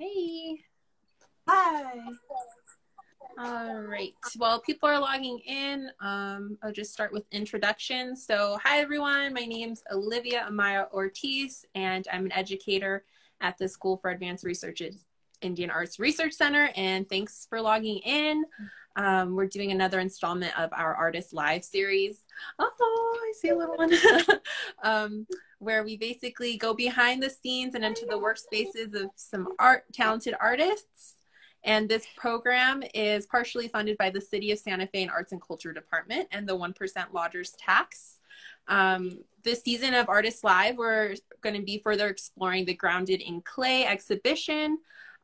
Hey. Hi. All right. Well, people are logging in. Um, I'll just start with introductions. So, hi everyone. My name's Olivia Amaya Ortiz, and I'm an educator at the School for Advanced Research's Indian Arts Research Center. And thanks for logging in. Um, we're doing another installment of our Artist Live series. Oh, I see a little one. um, where we basically go behind the scenes and into the workspaces of some art talented artists. And this program is partially funded by the City of Santa Fe and Arts and Culture Department and the 1% Lodgers Tax. Um, this season of Artists Live, we're going to be further exploring the Grounded in Clay exhibition,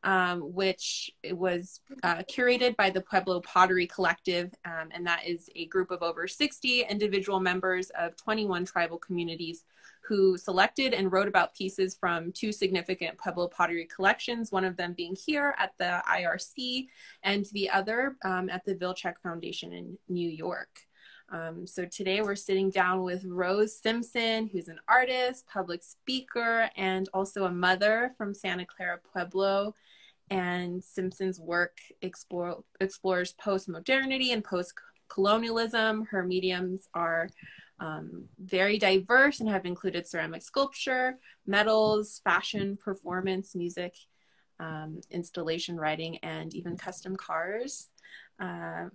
um, which was uh, curated by the Pueblo Pottery Collective, um, and that is a group of over 60 individual members of 21 tribal communities who selected and wrote about pieces from two significant Pueblo pottery collections, one of them being here at the IARC and the other um, at the Vilcek Foundation in New York. Um, so today we're sitting down with Rose Simpson, who's an artist, public speaker, and also a mother from Santa Clara Pueblo. And Simpson's work explore, explores post modernity and post colonialism. Her mediums are um, very diverse and have included ceramic sculpture, metals, fashion, performance, music, um, installation writing, and even custom cars. Uh,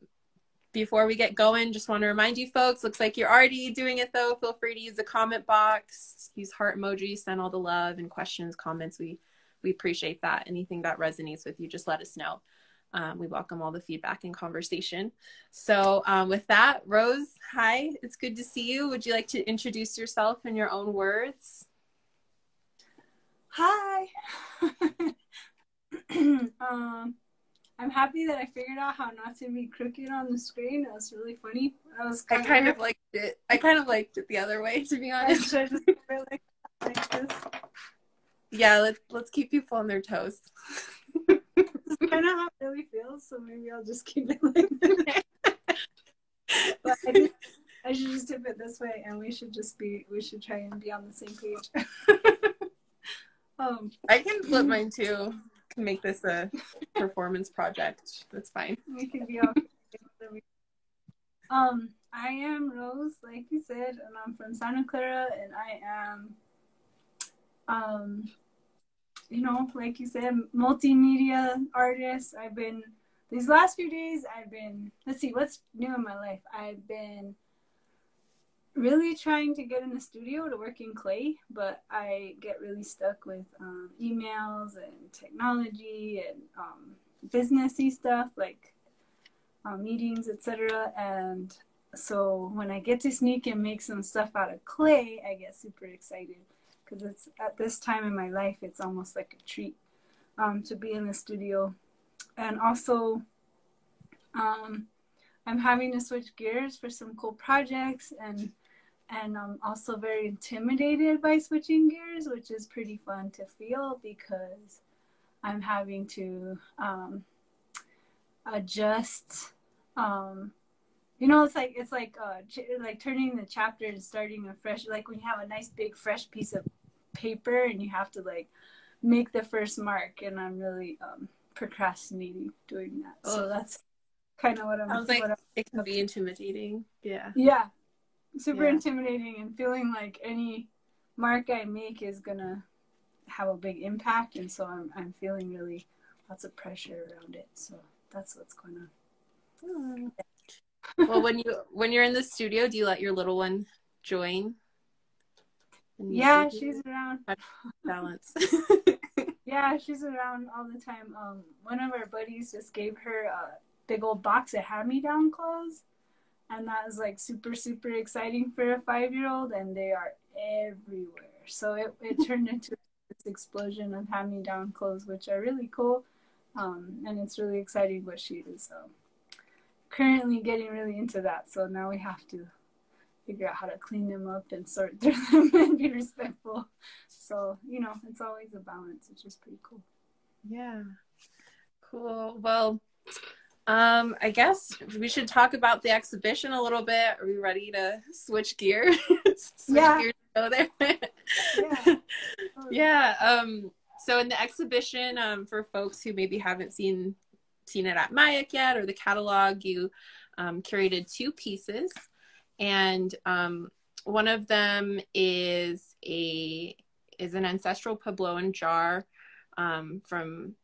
before we get going, just want to remind you folks, looks like you're already doing it though. Feel free to use the comment box, use heart emojis, send all the love and questions, comments. We we appreciate that. Anything that resonates with you, just let us know. Um, we welcome all the feedback and conversation. So, um, with that, Rose, hi, it's good to see you. Would you like to introduce yourself in your own words? Hi. um, I'm happy that I figured out how not to be crooked on the screen. It was really funny. I was kind, I kind of, of liked it. I kind of liked it the other way, to be honest. like, like yeah, let's let's keep people on their toes. kind of how it really feels, so maybe I'll just keep it like that. but I, I should just tip it this way, and we should just be, we should try and be on the same page. um, I can flip mine too. Can make this a performance project. That's fine. We can be all. um, I am Rose, like you said, and I'm from Santa Clara, and I am um you know, like you said, multimedia artist. I've been these last few days. I've been let's see what's new in my life. I've been really trying to get in the studio to work in clay, but I get really stuck with um, emails and technology and um, businessy stuff like uh, meetings, etc. And so when I get to sneak and make some stuff out of clay, I get super excited because it's at this time in my life, it's almost like a treat um, to be in the studio. And also, um, I'm having to switch gears for some cool projects, and and I'm also very intimidated by switching gears, which is pretty fun to feel because I'm having to um, adjust. Um, you know, it's like it's like uh, ch- like turning the chapter and starting a fresh. Like when you have a nice big fresh piece of paper and you have to like make the first mark and i'm really um procrastinating doing that. Oh. so that's kind of what i'm was like I'm, it can be intimidating. Yeah. Yeah. Super yeah. intimidating and feeling like any mark i make is gonna have a big impact and so i'm, I'm feeling really lots of pressure around it. So that's what's going on. Oh. well when you when you're in the studio do you let your little one join yeah, she's around. Balance. yeah, she's around all the time. Um, one of our buddies just gave her a big old box of hand-me-down clothes, and that was like super super exciting for a five-year-old, and they are everywhere. So it it turned into this explosion of hand-me-down clothes, which are really cool, um, and it's really exciting. what she is um, currently getting really into that, so now we have to figure out how to clean them up and sort through them and be respectful. So, you know, it's always a balance, which is pretty cool. Yeah. Cool. Well, um, I guess we should talk about the exhibition a little bit. Are we ready to switch gears? switch yeah. Gears go there. yeah. yeah. Um, so in the exhibition, um, for folks who maybe haven't seen seen it at MIAC yet or the catalog, you um, curated two pieces, and um, one of them is a is an ancestral Puebloan jar um, from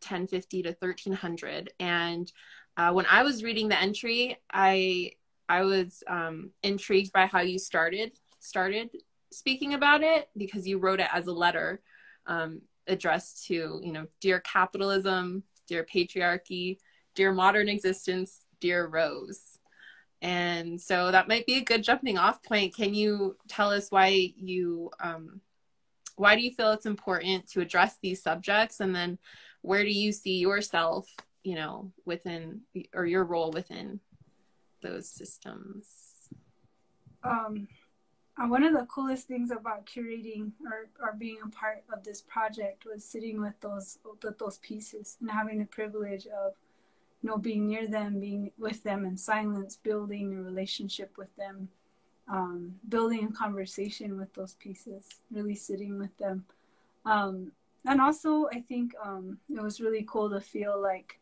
1050 to 1300, and uh, when I was reading the entry, I I was um, intrigued by how you started started speaking about it because you wrote it as a letter um, addressed to you know dear capitalism, dear patriarchy, dear modern existence, dear Rose. And so that might be a good jumping off point. Can you tell us why you um, why do you feel it's important to address these subjects, and then where do you see yourself, you know, within or your role within those systems? Um, uh, one of the coolest things about curating or, or being a part of this project was sitting with those with those pieces and having the privilege of you know being near them being with them in silence building a relationship with them um, building a conversation with those pieces really sitting with them um, and also i think um, it was really cool to feel like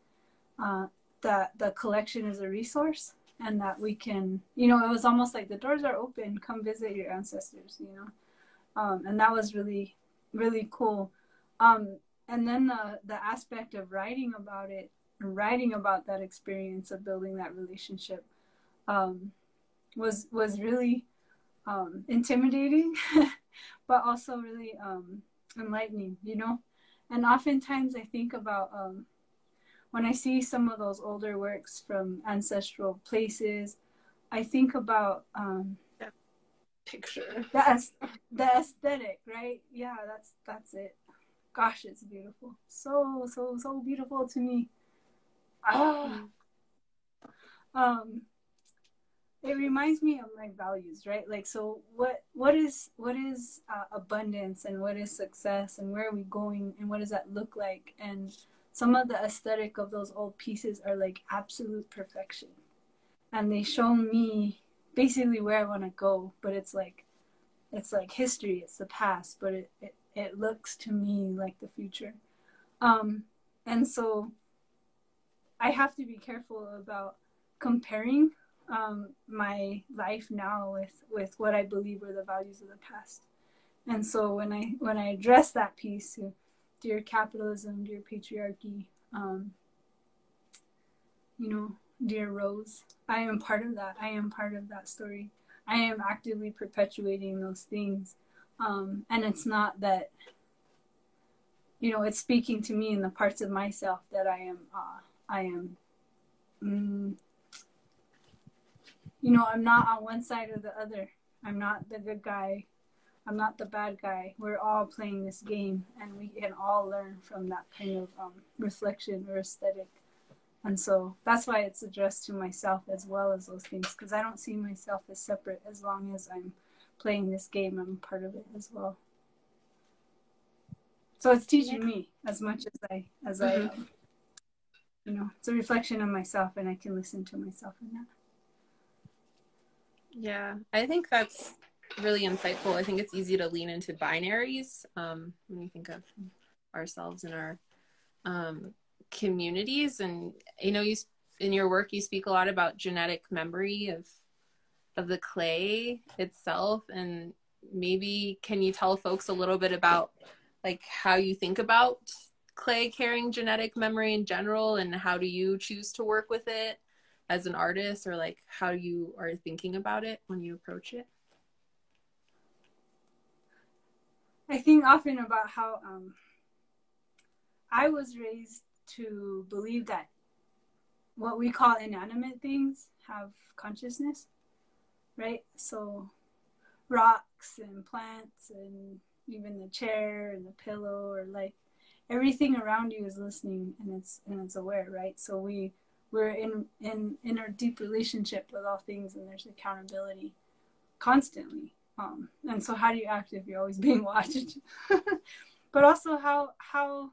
uh, that the collection is a resource and that we can, you know, it was almost like the doors are open, come visit your ancestors, you know, um, and that was really, really cool. Um, and then the the aspect of writing about it, writing about that experience of building that relationship, um, was was really um, intimidating, but also really um, enlightening, you know. And oftentimes I think about um, when I see some of those older works from ancestral places, I think about um, picture the the aesthetic, right? Yeah, that's that's it. Gosh, it's beautiful. So so so beautiful to me. Oh. Um, it reminds me of my values, right? Like, so what what is what is uh, abundance and what is success and where are we going and what does that look like and some of the aesthetic of those old pieces are like absolute perfection and they show me basically where i want to go but it's like it's like history it's the past but it, it, it looks to me like the future um, and so i have to be careful about comparing um, my life now with with what i believe were the values of the past and so when i when i address that piece to dear capitalism, dear patriarchy, um, you know, dear Rose. I am part of that. I am part of that story. I am actively perpetuating those things. Um, and it's not that, you know, it's speaking to me in the parts of myself that I am, uh, I am, mm, you know, I'm not on one side or the other. I'm not the good guy I'm not the bad guy. We're all playing this game, and we can all learn from that kind of um, reflection or aesthetic. And so that's why it's addressed to myself as well as those things, because I don't see myself as separate as long as I'm playing this game. I'm part of it as well. So it's teaching me as much as I as mm-hmm. I, um, you know, it's a reflection of myself, and I can listen to myself in that. Yeah, I think that's really insightful. I think it's easy to lean into binaries um, when you think of ourselves and our um, communities. And you know, you in your work you speak a lot about genetic memory of of the clay itself, and maybe can you tell folks a little bit about like how you think about clay carrying genetic memory in general, and how do you choose to work with it? as an artist or like how you are thinking about it when you approach it I think often about how um, I was raised to believe that what we call inanimate things have consciousness, right? So rocks and plants and even the chair and the pillow or like everything around you is listening and it's and it's aware, right? So we we're in in in our deep relationship with all things and there's accountability constantly. Um, and so how do you act if you're always being watched? But also how how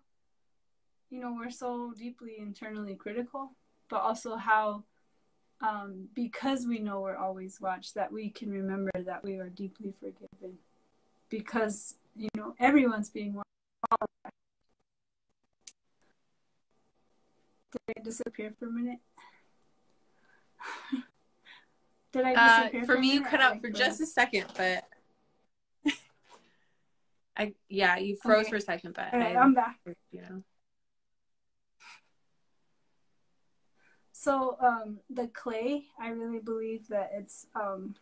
you know we're so deeply internally critical but also how um, because we know we're always watched that we can remember that we are deeply forgiven. Because you know everyone's being watched disappear for a minute? Did I Uh, disappear for a me, you cut I, out like, for just a second, but I yeah, you froze Okay. for a second, but right, I, I'm back. you know. So um, the clay, I really believe that it's um,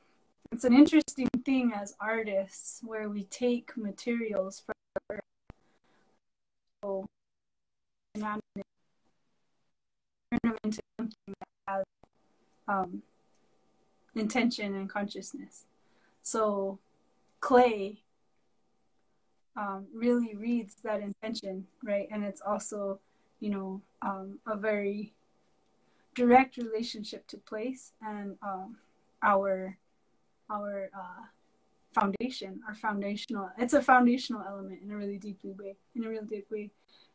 it's an interesting thing as artists where we take materials from Earth, so inanimate, turn them into something that has um, intention and consciousness. So clay um, really reads that intention, right? And it's also, you know, um, a very direct relationship to place and um, our our uh, foundation, our foundational. It's a foundational element in a really deep way, in a real deep way,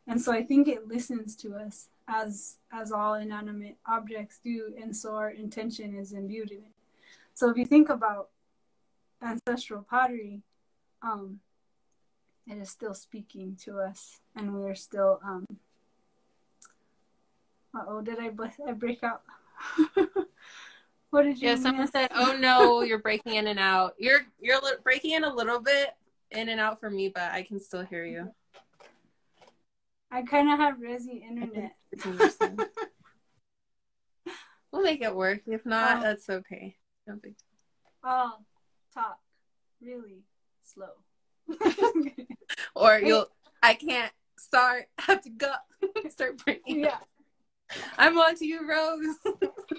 and so I think it listens to us as as all inanimate objects do, and so our intention is imbued in it. So if you think about ancestral pottery, um, it is still speaking to us, and we are still um, oh, did I, bu- I break out? what did you Yeah, someone said, "Oh no, you're breaking in and out. You're you're li- breaking in a little bit in and out for me, but I can still hear you." I kind of have Resi internet. We'll make it work. If not, Oh. that's okay. No big Oh, talk really slow. Or you'll. I can't. Sorry, have to go. Start breaking. yeah, I'm on to you, Rose.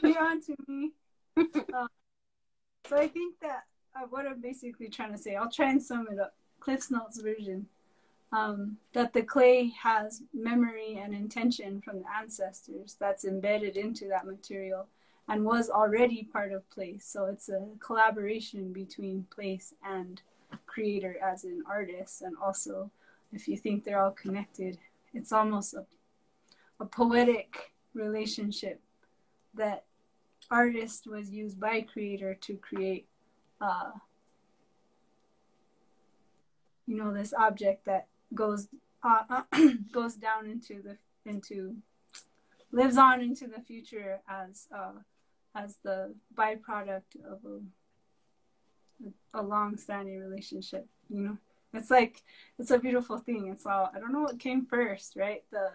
you're on to me. Um, so I think that uh, what I'm basically trying to say, I'll try and sum it up. Cliff's Notes version. Um, that the clay has memory and intention from the ancestors that's embedded into that material and was already part of place. So it's a collaboration between place and creator as an artist. And also, if you think they're all connected, it's almost a, a poetic relationship that artist was used by creator to create uh, you know this object that goes uh, goes down into the into lives on into the future as uh, as the byproduct of a, a long-standing relationship you know? It's like it's a beautiful thing. It's all i don't know what came first right? The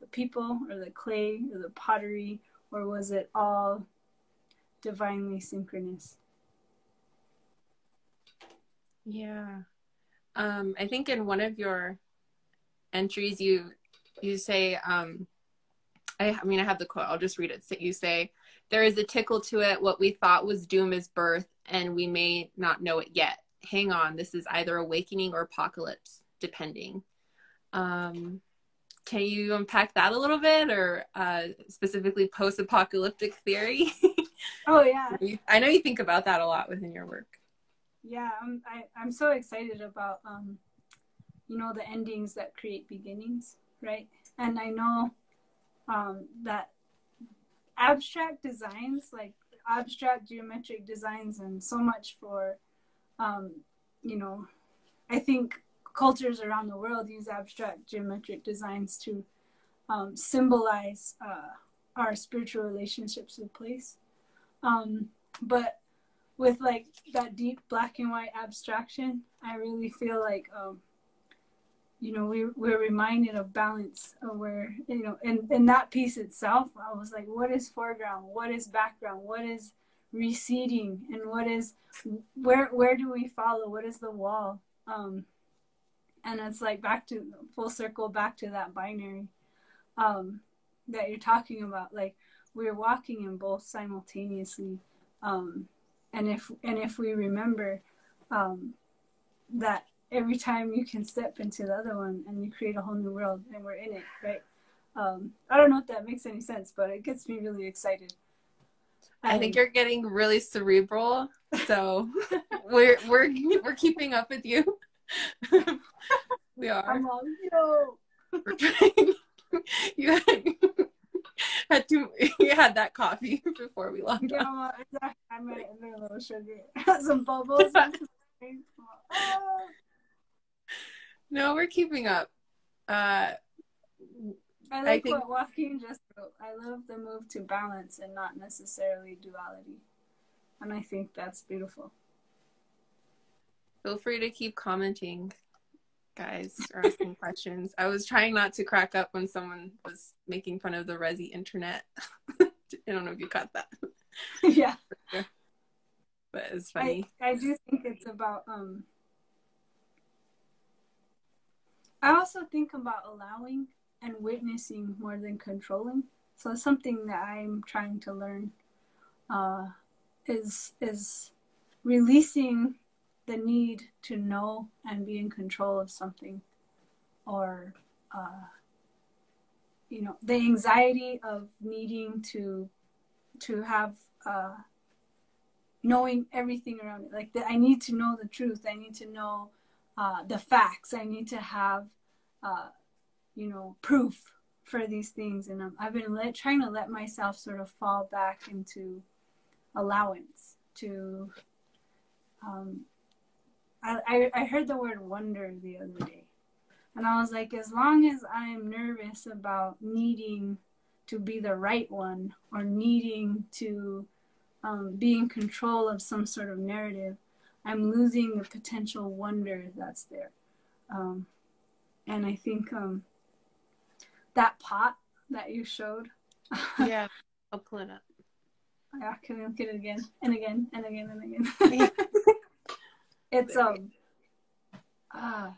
the people or the clay or the pottery or was it all divinely synchronous Yeah. Um, I think in one of your entries you you say um I, I mean I have the quote, I'll just read it. So you say there is a tickle to it, what we thought was doom is birth, and we may not know it yet. Hang on, this is either awakening or apocalypse, depending. Um can you unpack that a little bit or uh, specifically post apocalyptic theory? oh yeah. I know you think about that a lot within your work. yeah i'm I, i'm so excited about um you know the endings that create beginnings right? And i know um that abstract designs like abstract geometric designs and so much for um you know i think cultures around the world use abstract geometric designs to um, symbolize uh, our spiritual relationships with place um, but with like that deep black and white abstraction i really feel like um you know we, we're reminded of balance of where you know in, in that piece itself i was like what is foreground? What is background? What is receding? And what is where where do we follow? What is the wall? Um and it's like back to full circle back to that binary um that you're talking about. Like we're walking in both simultaneously um and if and if we remember um, that every time you can step into the other one and you create a whole new world and we're in it right um, i don't know if that makes any sense but it gets me really excited I think you're getting really cerebral, so we're we're we're keeping up with you. we are. i'm yo you had, had to. You had that coffee before we logged yeah, on. I'm, I'm a, I'm a little sugar some bubbles No, we're keeping up. Uh, I like I think, what Joaquin just wrote. I love the move to balance and not necessarily duality. And I think that's beautiful. Feel free to keep commenting, guys, are asking questions. I was trying not to crack up when someone was making fun of the Resi internet. I don't know if you caught that. Yeah. but it's funny. I, I do think it's about um I also think about allowing and witnessing more than controlling. So it's something that I'm trying to learn uh, is is releasing the need to know and be in control of something, or uh, you know the anxiety of needing to to have uh, knowing everything around it. Like the, I need to know the truth. I need to know uh, the facts. I need to have, uh, you know, proof for these things. And I've been let, trying to let myself sort of fall back into allowance to. Um, I, I, I heard the word wonder the other day. And I was like, as long as I'm nervous about needing to be the right one or needing to um, be in control of some sort of narrative, I'm losing the potential wonder that's there. Um, and I think um, that pot that you showed. yeah, I'll pull it up. Yeah, can we look at it again and again and again and again? it's um, ah, uh,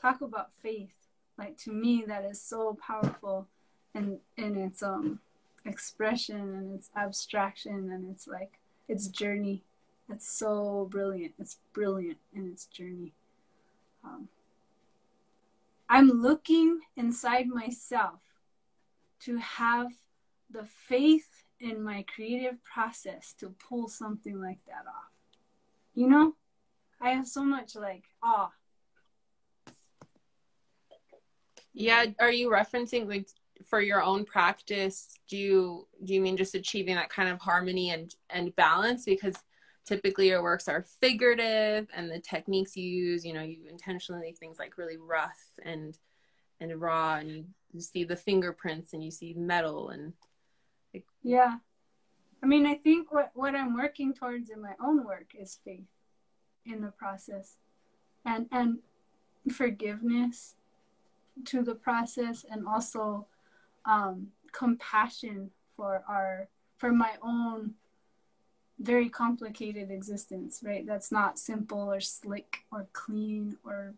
talk about faith. Like to me, that is so powerful, and in it's um, expression and its abstraction and it's like its journey it's so brilliant. It's brilliant in its journey. Um, I'm looking inside myself to have the faith in my creative process to pull something like that off. You know, I have so much like awe. Yeah, are you referencing like for your own practice? Do you do you mean just achieving that kind of harmony and and balance because typically your works are figurative and the techniques you use you know you intentionally things like really rough and and raw and you, you see the fingerprints and you see metal and like, yeah i mean i think what what i'm working towards in my own work is faith in the process and and forgiveness to the process and also um, compassion for our for my own very complicated existence, right? That's not simple or slick or clean or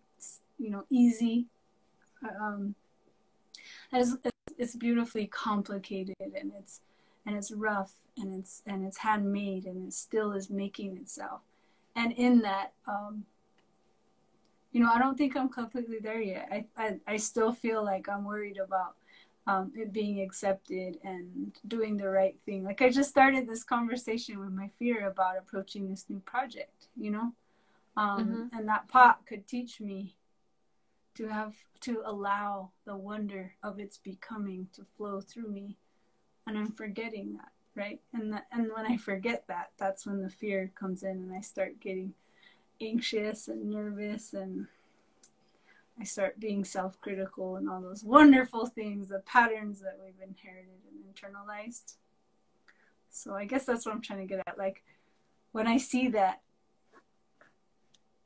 you know easy. Um, it's, it's beautifully complicated and it's and it's rough and it's and it's handmade and it still is making itself. And in that, um, you know, I don't think I'm completely there yet. I, I I still feel like I'm worried about um, it being accepted and doing the right thing. Like I just started this conversation with my fear about approaching this new project, you know, um, mm-hmm. and that pot could teach me to have to allow the wonder of its becoming to flow through me, and I'm forgetting that, right? And that, and when I forget that, that's when the fear comes in, and I start getting anxious and nervous and I start being self critical and all those wonderful things, the patterns that we've inherited and internalized. So I guess that's what I'm trying to get at. Like when I see that,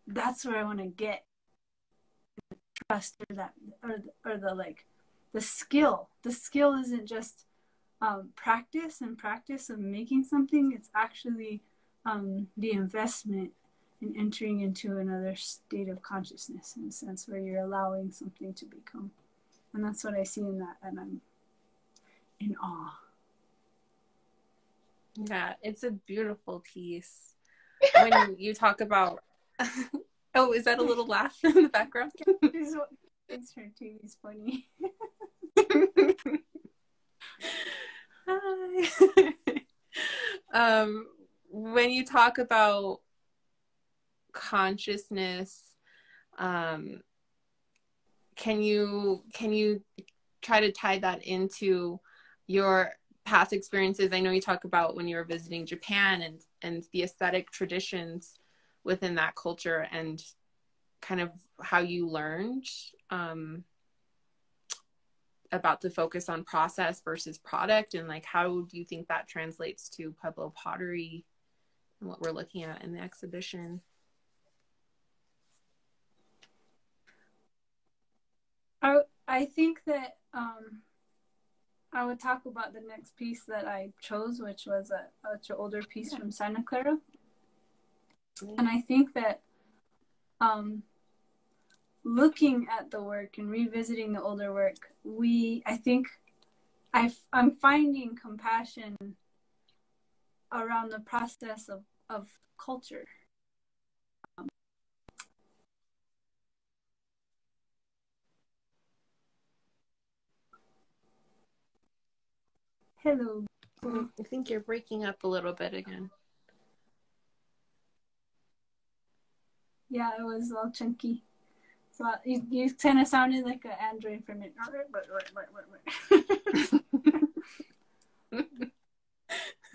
that's where I want to get the trust or that or or the like the skill. The skill isn't just um, practice and practice of making something. It's actually um, the investment in entering into another state of consciousness in a sense where you're allowing something to become. And that's what I see in that, and I'm in awe. Yeah, it's a beautiful piece. when you talk about, oh, is that a little laugh in the background? it's her TV's funny. Hi. um, when you talk about consciousness um, can you can you try to tie that into your past experiences i know you talk about when you were visiting japan and and the aesthetic traditions within that culture and kind of how you learned um, about the focus on process versus product? And like how do you think that translates to Pueblo pottery and what we're looking at in the exhibition? I I think that um, I would talk about the next piece that I chose, which was a much older piece from Santa Clara, and I think that um, looking at the work and revisiting the older work, we I think I I'm finding compassion around the process of of culture Hello. Mm, I think you're breaking up a little bit again. Yeah, it was all chunky. So you, you kind of sounded like an android for a minute.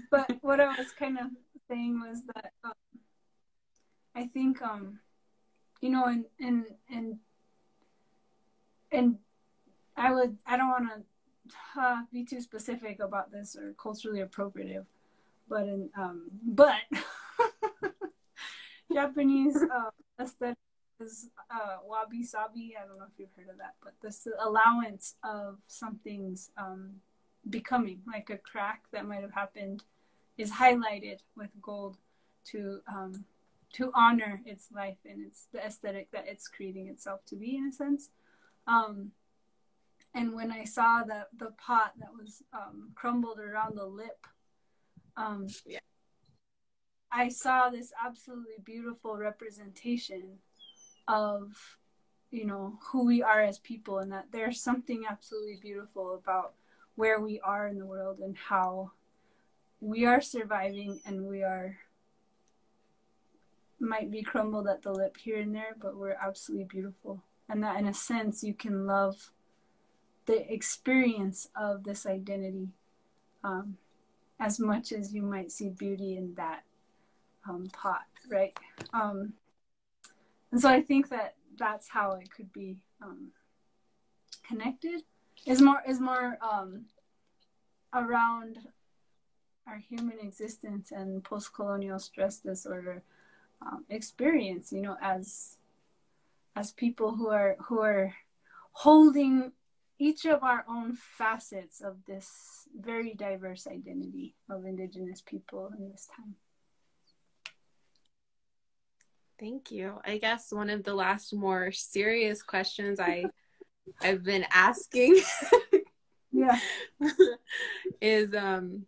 but what I was kind of saying was that um, I think, um, you know, and and and and I would I don't want to uh, be too specific about this or culturally appropriative, but in um, but Japanese uh, aesthetic is uh, wabi sabi. I don't know if you've heard of that, but this allowance of something's um, becoming like a crack that might have happened is highlighted with gold to um, to honor its life and its the aesthetic that it's creating itself to be in a sense. Um, and when I saw the the pot that was um, crumbled around the lip, um, yeah. I saw this absolutely beautiful representation of you know who we are as people, and that there's something absolutely beautiful about where we are in the world and how we are surviving and we are might be crumbled at the lip here and there, but we're absolutely beautiful. And that in a sense you can love the experience of this identity um, as much as you might see beauty in that um, pot, right? Um, and so I think that that's how it could be um, connected. Is more is more um, around our human existence and post-colonial stress disorder um, experience. You know, as as people who are who are holding each of our own facets of this very diverse identity of indigenous people in this time thank you i guess one of the last more serious questions i i've been asking yeah is um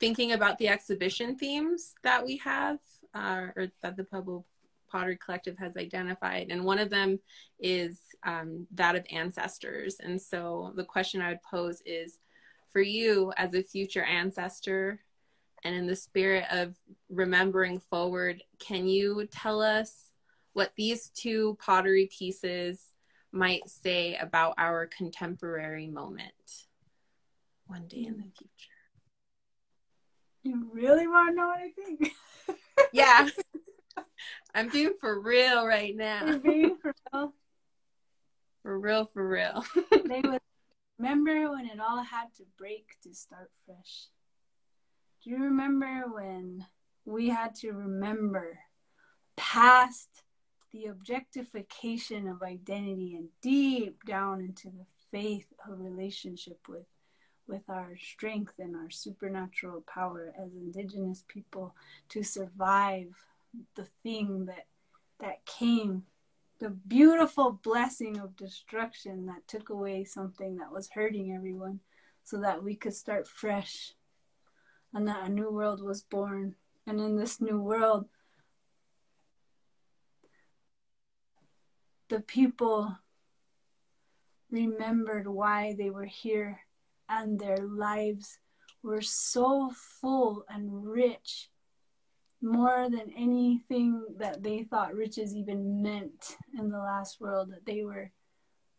thinking about the exhibition themes that we have uh, or that the Pueblo Pottery Collective has identified. And one of them is um, that of ancestors. And so the question I would pose is for you as a future ancestor and in the spirit of remembering forward, can you tell us what these two pottery pieces might say about our contemporary moment one day in the future? You really want to know what I think? yeah. I'm being for real right now. You're being for real. For real, for real. they would remember when it all had to break to start fresh. Do you remember when we had to remember past the objectification of identity and deep down into the faith of relationship with with our strength and our supernatural power as indigenous people to survive the thing that that came the beautiful blessing of destruction that took away something that was hurting everyone so that we could start fresh and that a new world was born. And in this new world the people remembered why they were here and their lives were so full and rich more than anything that they thought riches even meant in the last world that they were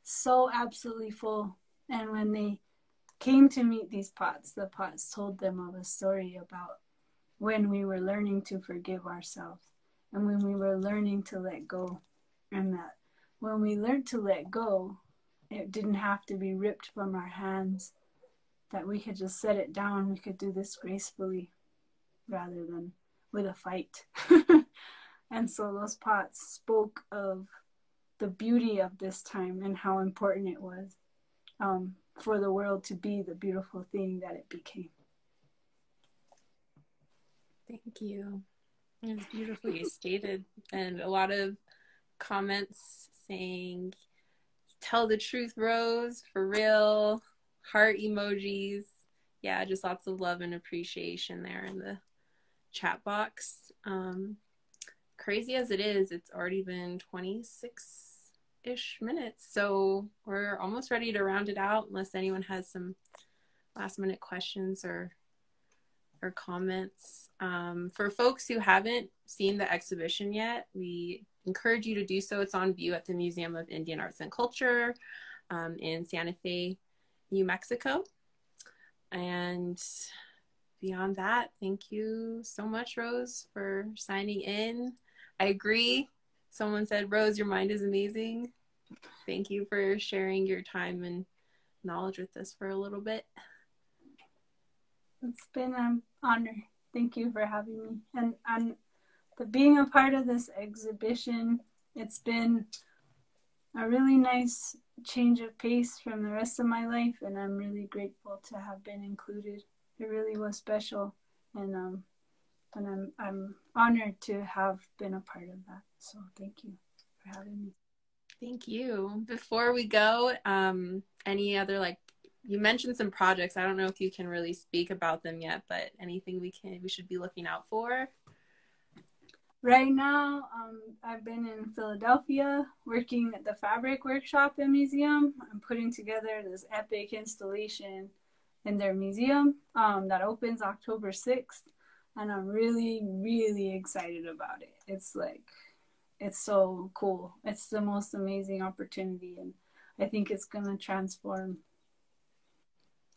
so absolutely full. And when they came to meet these pots the pots told them of a story about when we were learning to forgive ourselves and when we were learning to let go and that when we learned to let go it didn't have to be ripped from our hands, that we could just set it down. We could do this gracefully rather than with a fight. and so those pots spoke of the beauty of this time and how important it was um, for the world to be the beautiful thing that it became. Thank you. It was beautifully stated, and a lot of comments saying, "Tell the truth, Rose, for real." Heart emojis. Yeah, just lots of love and appreciation there in the chat box. Um, crazy as it is, it's already been 26 ish minutes. So we're almost ready to round it out unless anyone has some last minute questions or or comments. Um, for folks who haven't seen the exhibition yet, we encourage you to do so. It's on view at the Museum of Indian Arts and Culture um, in Santa Fe, New Mexico. And beyond that, thank you so much, Rose, for signing in. I agree. Someone said, Rose, your mind is amazing. Thank you for sharing your time and knowledge with us for a little bit. It's been an honor. Thank you for having me. And and the being a part of this exhibition, it's been a really nice change of pace from the rest of my life and I'm really grateful to have been included. It really was special and um and I'm I'm honored to have been a part of that. So thank you for having me. Thank you. Before we go, um any other like you mentioned some projects. I don't know if you can really speak about them yet, but anything we can we should be looking out for? Right now, um, I've been in Philadelphia working at the Fabric Workshop and Museum. I'm putting together this epic installation in their museum um, that opens October 6th. And I'm really, really excited about it. It's like, it's so cool. It's the most amazing opportunity. And I think it's to transform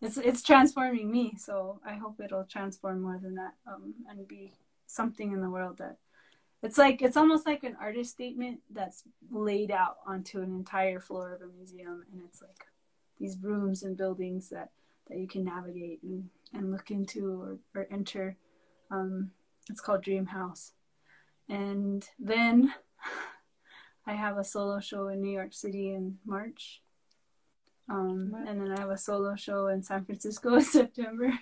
it's it's transforming me so i hope it'll transform more than that um, and be something in the world that it's like it's almost like an artist statement that's laid out onto an entire floor of a museum and it's like these rooms and buildings that that you can navigate and, and look into or, or enter um, it's called dream house and then i have a solo show in new york city in march um, and then I have a solo show in San Francisco in September.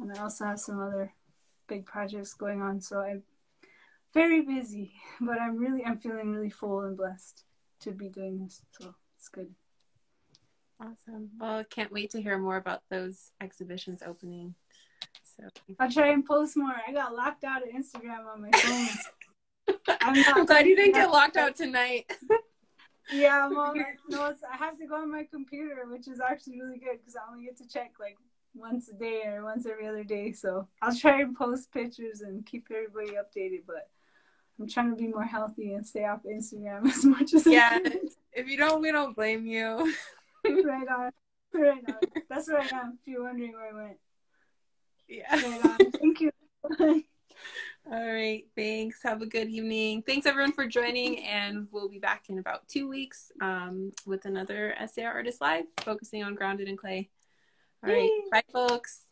and I also have some other big projects going on. So I'm very busy, but I'm really, I'm feeling really full and blessed to be doing this. So it's good. Awesome. Well, can't wait to hear more about those exhibitions opening. So I'll try and post more. I got locked out of Instagram on my phone. I'm, I'm glad you didn't get locked out tonight. yeah, well, no, I have to go on my computer, which is actually really good because I only get to check like once a day or once every other day. So I'll try and post pictures and keep everybody updated. But I'm trying to be more healthy and stay off Instagram as much as I can. yeah. If you don't, we don't blame you. right on, right on. That's where I am. If you're wondering where I went. Yeah. Right on. Thank you. All right. Thanks. Have a good evening. Thanks everyone for joining. And we'll be back in about two weeks um, with another SAR Artist Live focusing on grounded in clay. All right. Yay. Bye, folks.